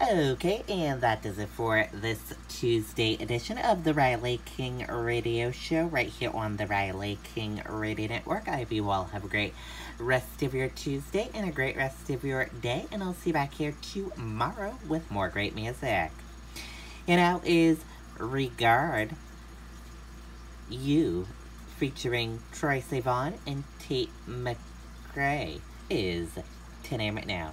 Okay, and that does it for this Tuesday edition of the Riley King Radio Show right here on the Riley King Radio Network. I hope you all have a great rest of your Tuesday and a great rest of your day, and I'll see you back here tomorrow with more great music. And know, is Regard You featuring Troye Sivan and Tate McRae is 10 a.m. right now.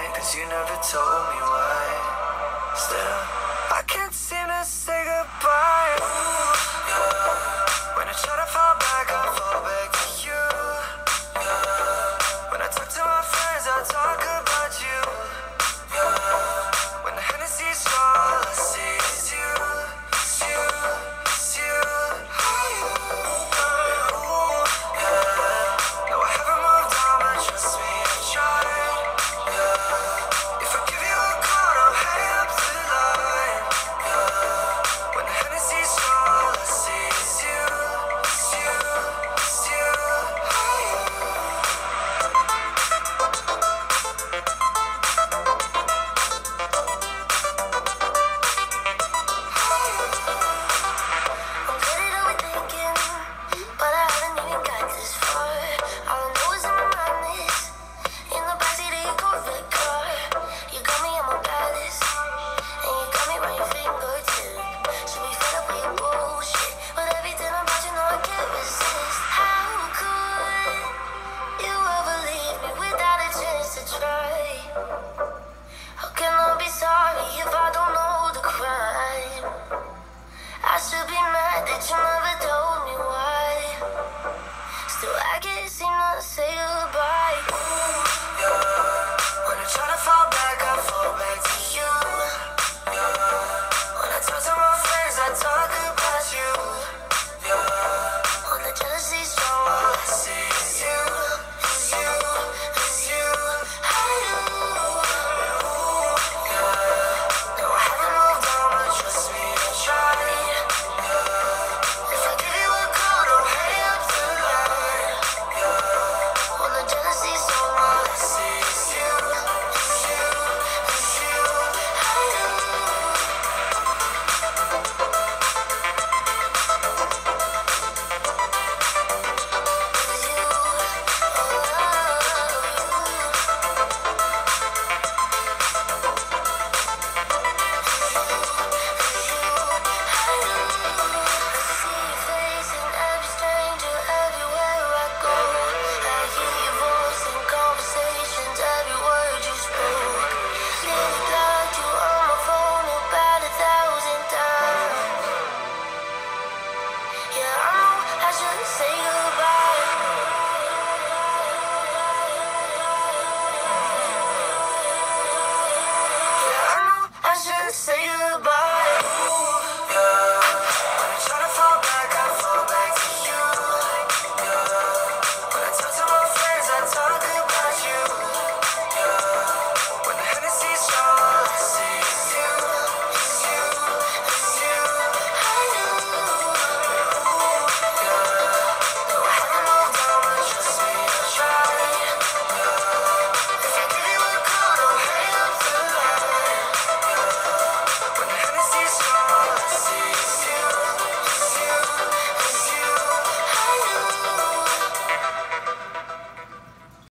Cause you never told me why. Still, I can't seem to say goodbye. Ooh, yeah.